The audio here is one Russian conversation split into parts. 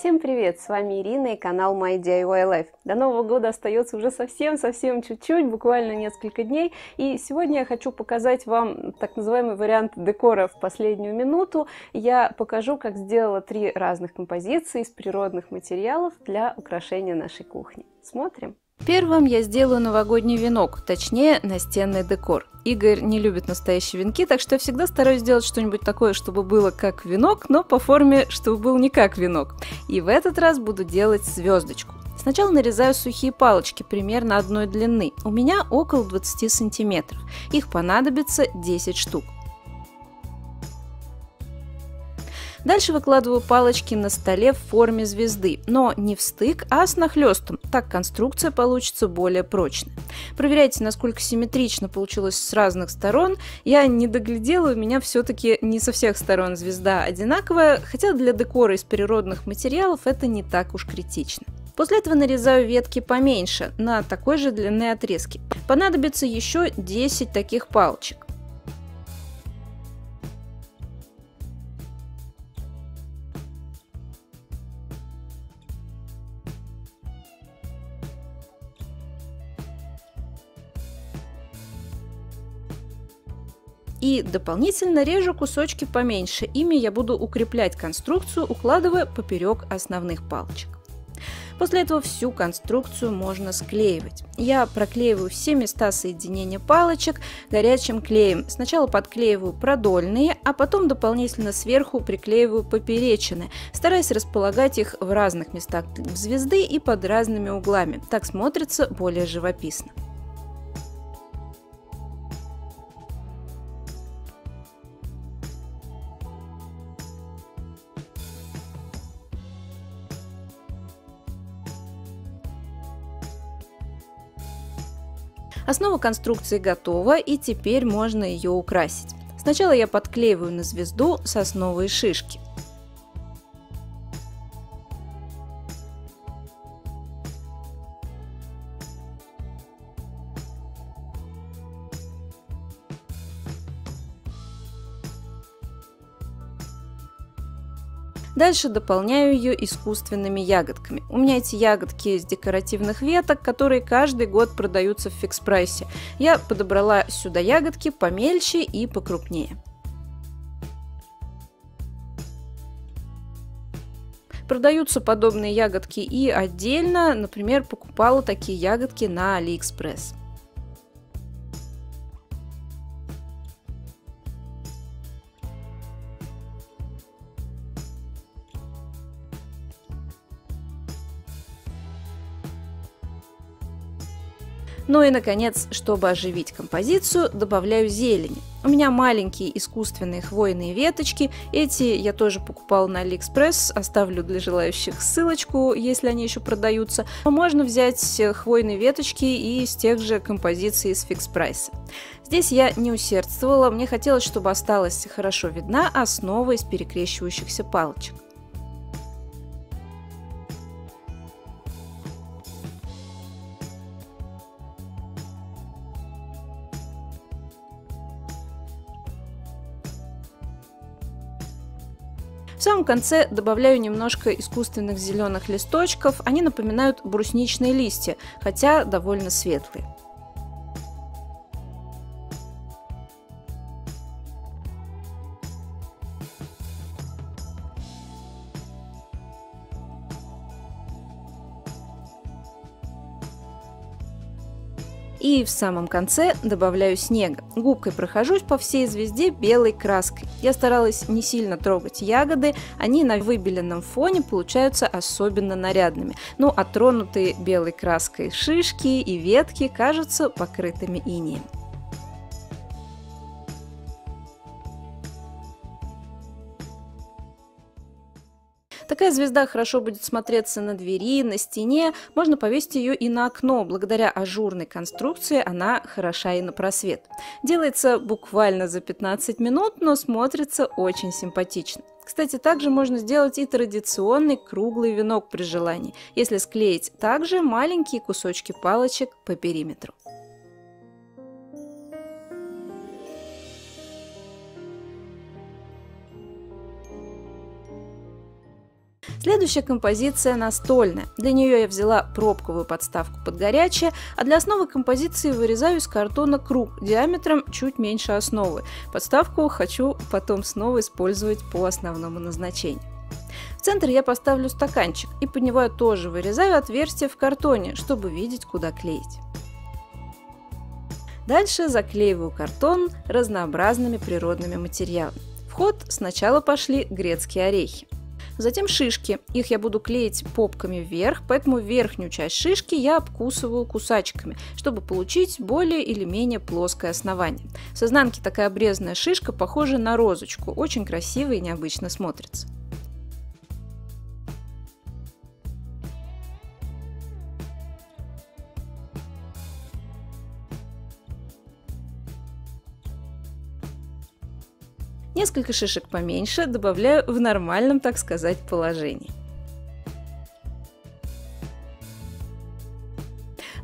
Всем привет! С вами Ирина и канал My DIY Life. До Нового года остается уже совсем-совсем чуть-чуть, буквально несколько дней. И сегодня я хочу показать вам так называемый вариант декора в последнюю минуту. Я покажу, как сделала три разных композиции из природных материалов для украшения нашей кухни. Смотрим! Первым я сделаю новогодний венок, точнее настенный декор. Игорь не любит настоящие венки, так что я всегда стараюсь сделать что-нибудь такое, чтобы было как венок, но по форме, чтобы был не как венок. И в этот раз буду делать звездочку. Сначала нарезаю сухие палочки примерно одной длины. У меня около 20 сантиметров. Их понадобится 10 штук. Дальше выкладываю палочки на столе в форме звезды, но не в стык, а с нахлестом, так конструкция получится более прочной. Проверяйте, насколько симметрично получилось с разных сторон. Я не доглядела, у меня все-таки не со всех сторон звезда одинаковая, хотя для декора из природных материалов это не так уж критично. После этого нарезаю ветки поменьше, на такой же длины отрезки. Понадобится еще 10 таких палочек. И дополнительно режу кусочки поменьше. Ими я буду укреплять конструкцию, укладывая поперек основных палочек. После этого всю конструкцию можно склеивать. Я проклеиваю все места соединения палочек горячим клеем. Сначала подклеиваю продольные, а потом дополнительно сверху приклеиваю поперечины, стараясь располагать их в разных местах звезды и под разными углами. Так смотрится более живописно. Основа конструкции готова и теперь можно ее украсить. Сначала я подклеиваю на звезду сосновые шишки. Дальше дополняю ее искусственными ягодками. У меня эти ягодки из декоративных веток, которые каждый год продаются в фикс-прайсе. Я подобрала сюда ягодки помельче и покрупнее. Продаются подобные ягодки и отдельно, например, покупала такие ягодки на Алиэкспресс. Ну и, наконец, чтобы оживить композицию, добавляю зелени. У меня маленькие искусственные хвойные веточки. Эти я тоже покупала на Алиэкспресс. Оставлю для желающих ссылочку, если они еще продаются. Можно взять хвойные веточки и из тех же композиций из Фикс Прайса. Здесь я не усердствовала. Мне хотелось, чтобы осталась хорошо видна основа из перекрещивающихся палочек. В самом конце добавляю немножко искусственных зеленых листочков, они напоминают брусничные листья, хотя довольно светлые. И в самом конце добавляю снега. Губкой прохожусь по всей звезде белой краской. Я старалась не сильно трогать ягоды, они на выбеленном фоне получаются особенно нарядными. Ну а тронутые белой краской шишки и ветки кажутся покрытыми инеем. Такая звезда хорошо будет смотреться на двери, на стене, можно повесить ее и на окно. Благодаря ажурной конструкции она хороша и на просвет. Делается буквально за 15 минут, но смотрится очень симпатично. Кстати, также можно сделать и традиционный круглый венок при желании, если склеить также маленькие кусочки палочек по периметру. Следующая композиция настольная. Для нее я взяла пробковую подставку под горячее, а для основы композиции вырезаю из картона круг диаметром чуть меньше основы. Подставку хочу потом снова использовать по основному назначению. В центр я поставлю стаканчик и под него я тоже вырезаю отверстие в картоне, чтобы видеть, куда клеить. Дальше заклеиваю картон разнообразными природными материалами. В ход сначала пошли грецкие орехи. Затем шишки. Их я буду клеить попками вверх, поэтому верхнюю часть шишки я обкусываю кусачками, чтобы получить более или менее плоское основание. С изнанки такая обрезанная шишка похожа на розочку, очень красиво и необычно смотрится. Несколько шишек поменьше добавляю в нормальном, так сказать, положении.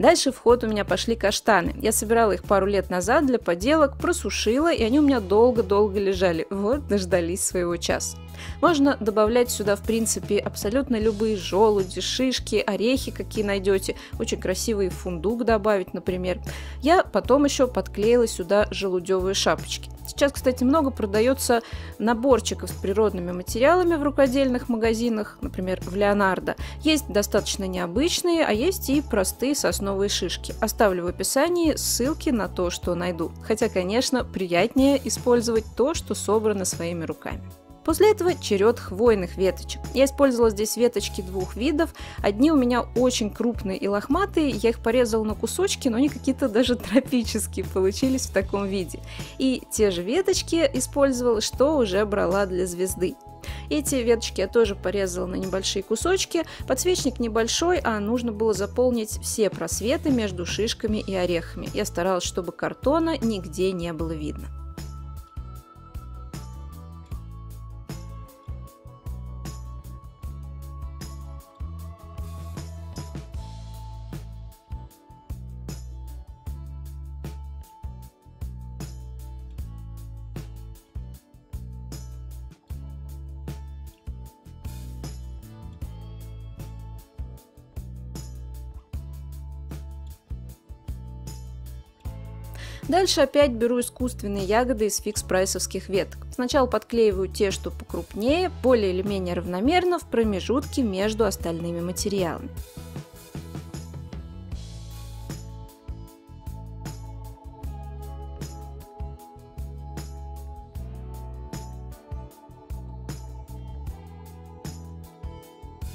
Дальше в ход у меня пошли каштаны. Я собирала их пару лет назад для поделок, просушила, и они у меня долго-долго лежали. Вот, дождались своего часа. Можно добавлять сюда, в принципе, абсолютно любые желуди, шишки, орехи, какие найдете. Очень красивый фундук добавить, например. Я потом еще подклеила сюда желудевые шапочки. Сейчас, кстати, много продается наборчиков с природными материалами в рукодельных магазинах, например, в Леонардо. Есть достаточно необычные, а есть и простые сосновые шишки. Оставлю в описании ссылки на то, что найду. Хотя, конечно, приятнее использовать то, что собрано своими руками. После этого черед хвойных веточек. Я использовала здесь веточки двух видов. Одни у меня очень крупные и лохматые, я их порезала на кусочки, но они какие-то даже тропические получились в таком виде. И те же веточки использовала, что уже брала для звезды. Эти веточки я тоже порезала на небольшие кусочки. Подсвечник небольшой, а нужно было заполнить все просветы между шишками и орехами. Я старалась, чтобы картона нигде не было видно. Дальше опять беру искусственные ягоды из фикс-прайсовских веток. Сначала подклеиваю те, что покрупнее, более или менее равномерно в промежутке между остальными материалами.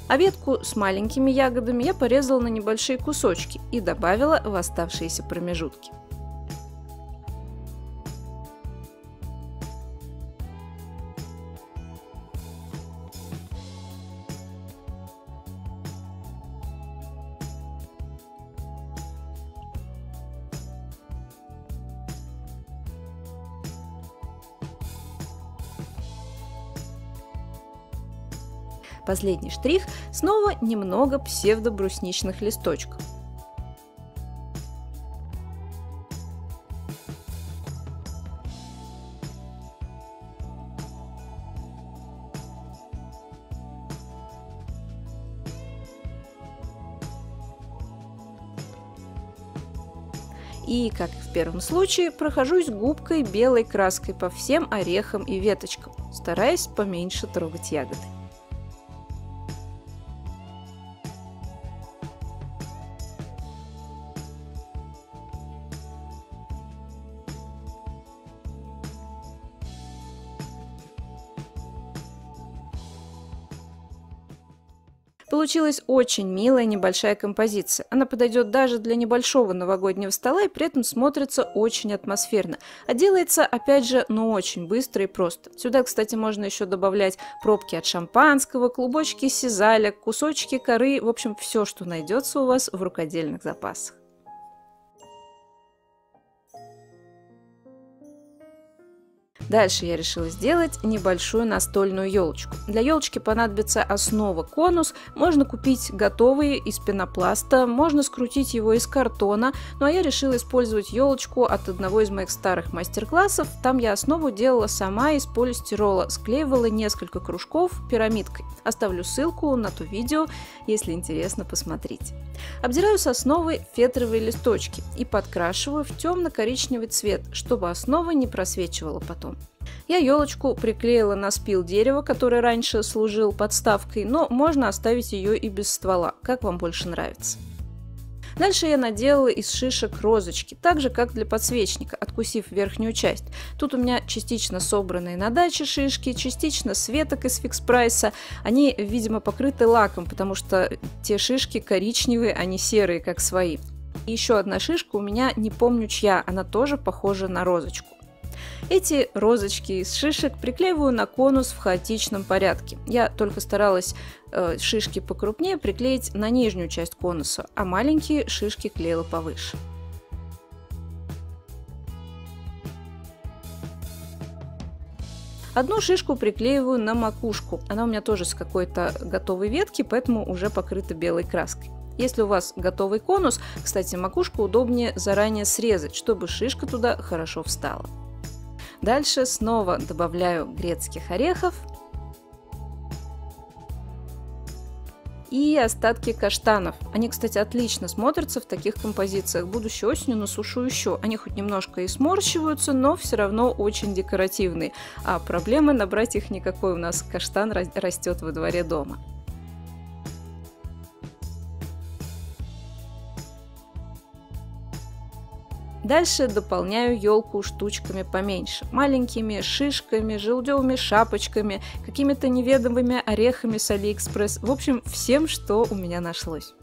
А ветку с маленькими ягодами я порезала на небольшие кусочки и добавила в оставшиеся промежутки. Последний штрих – снова немного псевдобрусничных листочков. и, как в первом случае, прохожусь губкой белой краской по всем орехам и веточкам, стараясь поменьше трогать ягоды. Получилась очень милая небольшая композиция. Она подойдет даже для небольшого новогоднего стола и при этом смотрится очень атмосферно. А делается, опять же, ну очень быстро и просто. Сюда, кстати, можно еще добавлять пробки от шампанского, клубочки сизаля, кусочки коры, в общем, все, что найдется у вас в рукодельных запасах. Дальше я решила сделать небольшую настольную елочку. Для елочки понадобится основа конус. Можно купить готовый из пенопласта, можно скрутить его из картона. Ну а я решила использовать елочку от одного из моих старых мастер-классов. Там я основу делала сама из полистирола, склеивала несколько кружков пирамидкой. Оставлю ссылку на то видео, если интересно, посмотрите. Обдираю с основы фетровые листочки и подкрашиваю в темно-коричневый цвет, чтобы основа не просвечивала потом. Я елочку приклеила на спил дерева, который раньше служил подставкой, но можно оставить ее и без ствола, как вам больше нравится. Дальше я наделала из шишек розочки, так же как для подсвечника, откусив верхнюю часть. Тут у меня частично собранные на даче шишки, частично светок из фикс прайса. Они, видимо, покрыты лаком, потому что те шишки коричневые, а не серые, как свои. И еще одна шишка у меня, не помню чья, она тоже похожа на розочку. Эти розочки из шишек приклеиваю на конус в хаотичном порядке. Я только старалась э, шишки покрупнее приклеить на нижнюю часть конуса, а маленькие шишки клеила повыше. Одну шишку приклеиваю на макушку. Она у меня тоже с какой-то готовой ветки, поэтому уже покрыта белой краской. Если у вас готовый конус, кстати, макушку удобнее заранее срезать, чтобы шишка туда хорошо встала. Дальше снова добавляю грецких орехов и остатки каштанов. Они, кстати, отлично смотрятся в таких композициях. Будущей осенью насушу еще. Они хоть немножко и сморщиваются, но все равно очень декоративные. А проблемы набрать их никакой. У нас каштан растет во дворе дома. Дальше дополняю елку штучками поменьше. Маленькими шишками, желудевыми шапочками, какими-то неведомыми орехами с Алиэкспресс. В общем, всем, что у меня нашлось.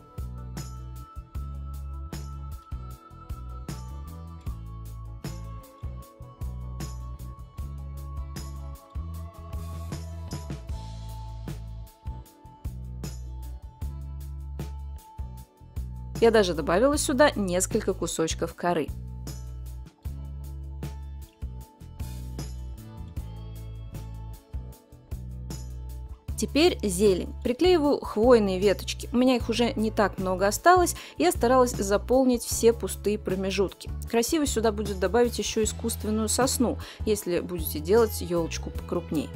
Я даже добавила сюда несколько кусочков коры. Теперь зелень. Приклеиваю хвойные веточки. У меня их уже не так много осталось. Я старалась заполнить все пустые промежутки. Красиво сюда будет добавить еще искусственную сосну, если будете делать елочку покрупнее.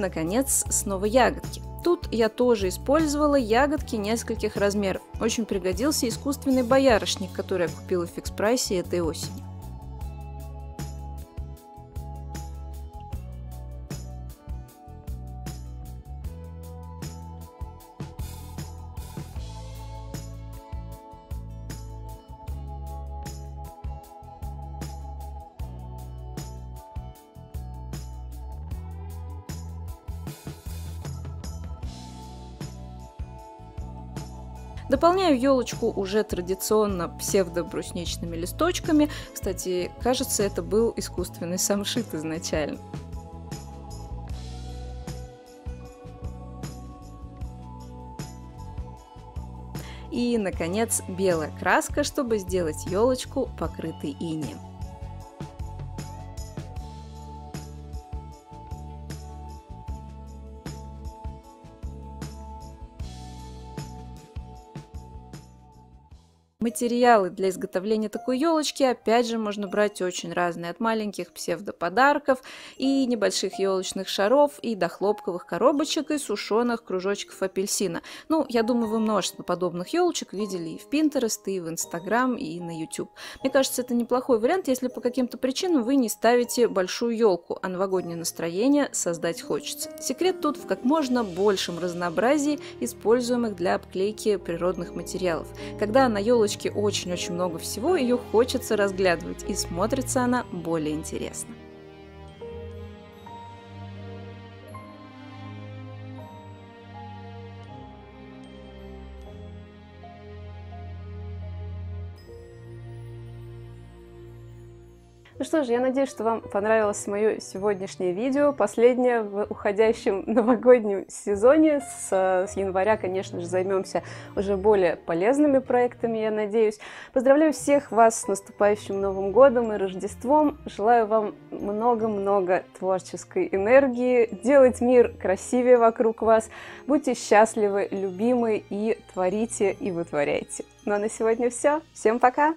Наконец, снова ягодки. Тут я тоже использовала ягодки нескольких размеров. Очень пригодился искусственный боярышник, который я купила в фикс прайсе этой осенью. Дополняю елочку уже традиционно псевдобрусничными листочками. Кстати, кажется, это был искусственный самшит изначально. И, наконец, белая краска, чтобы сделать елочку покрытой инеем. Материалы для изготовления такой елочки, опять же, можно брать очень разные, от маленьких псевдоподарков и небольших елочных шаров, и до хлопковых коробочек и сушеных кружочков апельсина. Ну, я думаю, вы множество подобных елочек видели и в Pinterest, и в Instagram, и на YouTube. Мне кажется, это неплохой вариант, если по каким-то причинам вы не ставите большую елку, а новогоднее настроение создать хочется. Секрет тут в как можно большем разнообразии используемых для обклейки природных материалов. Когда на елочке карточке очень-очень много всего, ее хочется разглядывать, и смотрится она более интересно. Ну что же, я надеюсь, что вам понравилось мое сегодняшнее видео, последнее в уходящем новогоднем сезоне. С, с января, конечно же, займемся уже более полезными проектами, я надеюсь. Поздравляю всех вас с наступающим Новым годом и Рождеством. Желаю вам много-много творческой энергии, делать мир красивее вокруг вас. Будьте счастливы, любимы и творите и вытворяйте. Ну а на сегодня все. Всем пока!